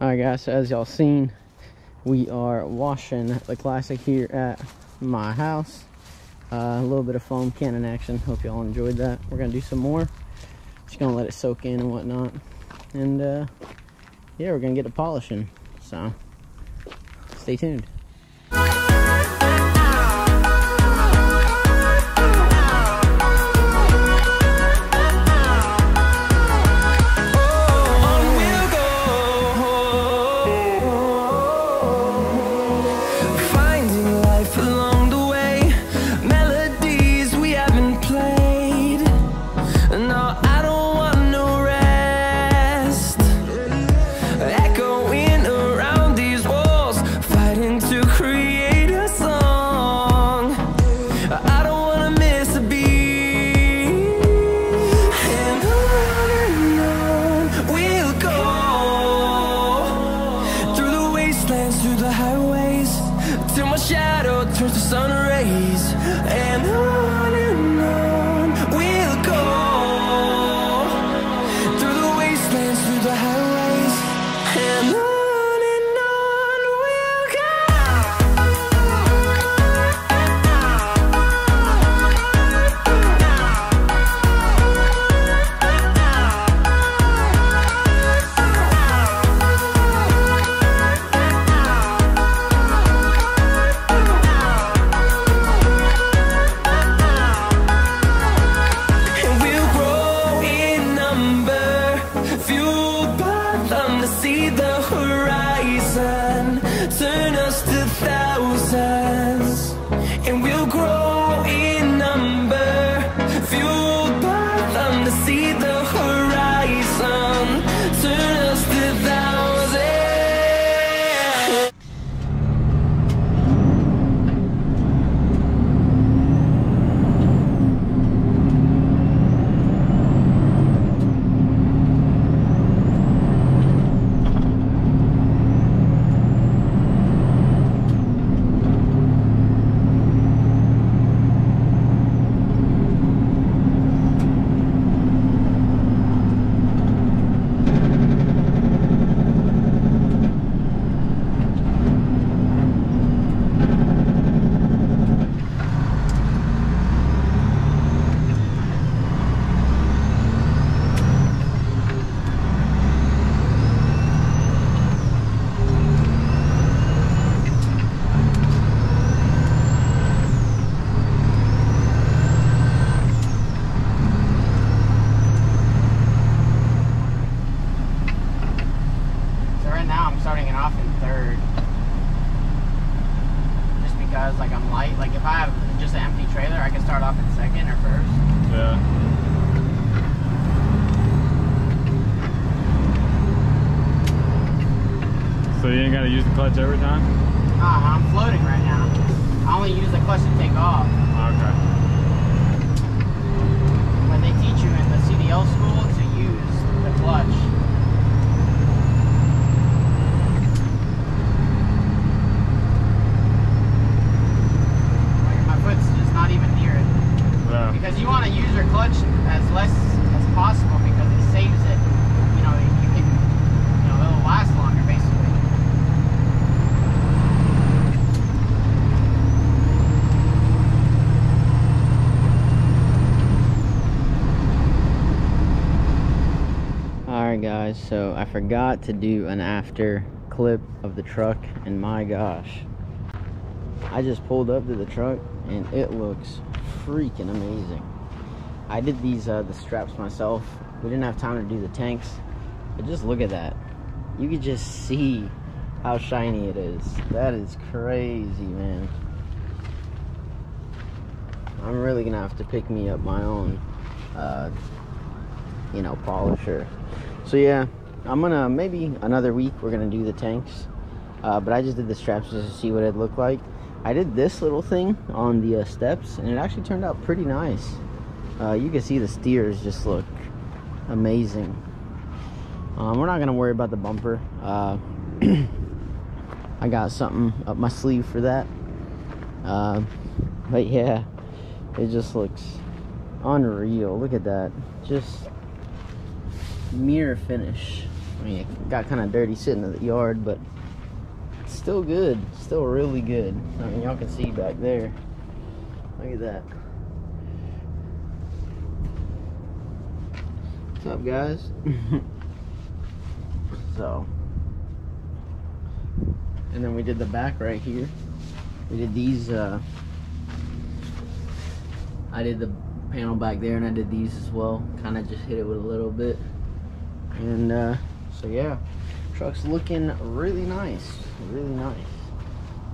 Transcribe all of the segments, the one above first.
all right guys so as y'all seen we are washing the classic here at my house. Uh, a little bit of foam cannon action. Hope y'all enjoyed that. We're gonna do some more. Just gonna let it soak in and whatnot. And uh, yeah we're gonna get a polishing so stay tuned. can start off in second or first. Yeah. So you ain't gotta use the clutch every time? Uh, I'm floating right now. I only use the clutch to take off. Okay. When they teach you in the CDL school. so I forgot to do an after clip of the truck and my gosh. I just pulled up to the truck and it looks freaking amazing. I did these uh, the straps myself. We didn't have time to do the tanks but just look at that. You could just see how shiny it is. That is crazy man. I'm really gonna have to pick me up my own uh, you know polisher so yeah I'm gonna maybe another week we're gonna do the tanks. Uh, but I just did the straps just to see what it looked like. I did this little thing on the uh, steps and it actually turned out pretty nice. Uh, you can see the steers just look amazing. Um, we're not gonna worry about the bumper. Uh, I got something up my sleeve for that. Uh, but yeah it just looks unreal. Look at that. Just mirror finish. I mean it got kind of dirty sitting in the yard but it's still good. Still really good. I mean y'all can see back there. Look at that. What's up guys? So. And then we did the back right here. We did these uh I did the panel back there and I did these as well. Kind of just hit it with a little bit and uh, so yeah. Truck's looking really nice. Really nice.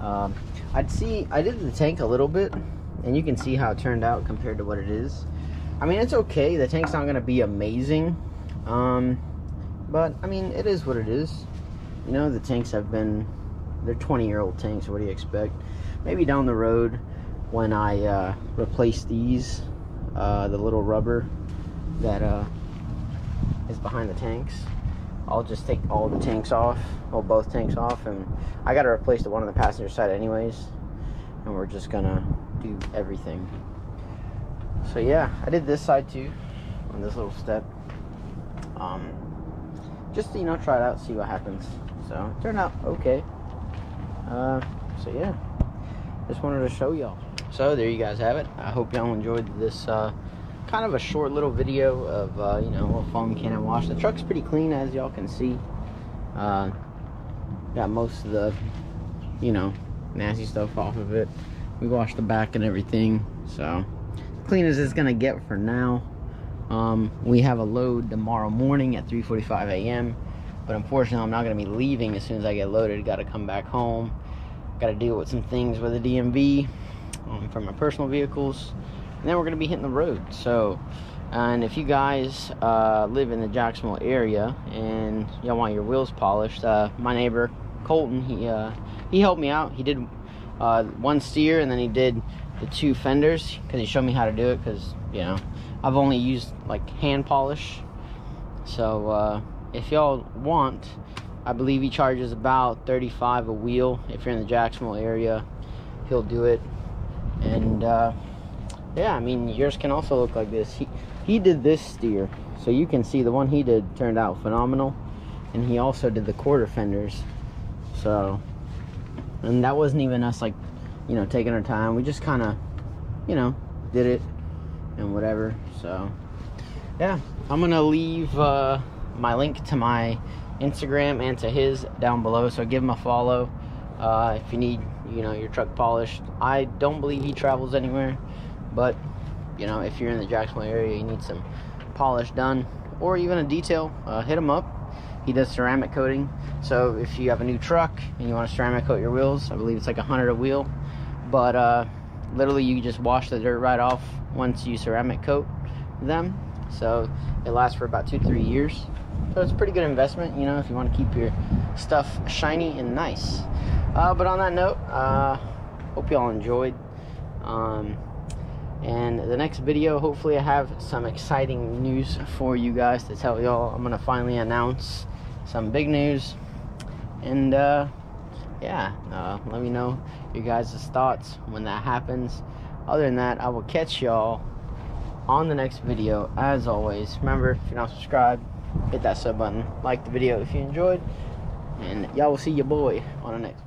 Um, I'd see I did the tank a little bit and you can see how it turned out compared to what it is. I mean it's okay. The tank's not gonna be amazing. Um, but I mean it is what it is. You know the tanks have been they're 20 year old tanks. What do you expect? Maybe down the road when I uh, replace these, uh, the little rubber that uh, is behind the tanks, I'll just take all the tanks off, well both tanks off, and I got to replace the one on the passenger side anyways, and we're just gonna do everything. So yeah, I did this side too, on this little step. Um, just to, you know, try it out, see what happens. So, turned out okay. Uh, so yeah, just wanted to show y'all so there you guys have it i hope y'all enjoyed this uh, kind of a short little video of uh, you know a foam cannon wash. The truck's pretty clean as y'all can see. Uh, got most of the you know nasty stuff off of it. We washed the back and everything so. Clean as it's gonna get for now. Um, we have a load tomorrow morning at 3:45 a.m. but unfortunately I'm not gonna be leaving as soon as I get loaded. Got to come back home. Got to deal with some things with the DMV um, for my personal vehicles and then we're gonna be hitting the road. So and if you guys uh, live in the Jacksonville area and y'all want your wheels polished uh, my neighbor Colton he uh, he helped me out. He did uh, one steer and then he did the two fenders because he showed me how to do it because you know I've only used like hand polish. So uh, if y'all want I believe he charges about 35 a wheel. If you're in the Jacksonville area he'll do it. And uh, yeah I mean yours can also look like this. He he did this steer so you can see the one he did turned out phenomenal and he also did the quarter fenders. So and that wasn't even us like you know taking our time. We just kind of you know did it and whatever. So yeah I'm gonna leave uh, my link to my Instagram and to his down below so give him a follow. Uh, if you need you know your truck polished i don't believe he travels anywhere but you know if you're in the jacksonville area you need some polish done or even a detail uh, hit him up. He does ceramic coating. So if you have a new truck and you want to ceramic coat your wheels i believe it's like a hundred a wheel. But uh, literally you just wash the dirt right off once you ceramic coat them. So it lasts for about two to three years. So it's a pretty good investment you know if you want to keep your stuff shiny and nice. Uh, but on that note, uh, hope y'all enjoyed. Um, and the next video, hopefully I have some exciting news for you guys to tell y'all. I'm to finally announce some big news. And, uh, yeah, uh, let me know your guys' thoughts when that happens. Other than that, I will catch y'all on the next video. As always, remember, if you're not subscribed, hit that sub button. Like the video if you enjoyed. And y'all will see your boy on the next.